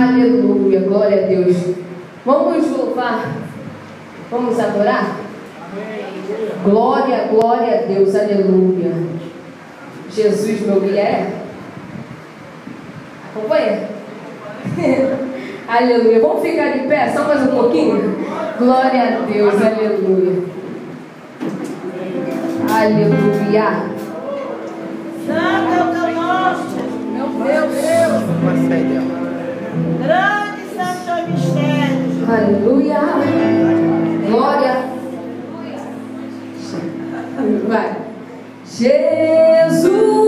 Aleluia, glória a Deus. Vamos louvar, vamos adorar? Glória, glória a Deus, aleluia. Jesus, meu guia é? Acompanha? aleluia. Vamos ficar de pé só mais um pouquinho? Glória a Deus, aleluia. Aleluia. Santo é o teu nome. Meu Deus. Grande santo mistério. Aleluia. Glória. Vai. Jesus.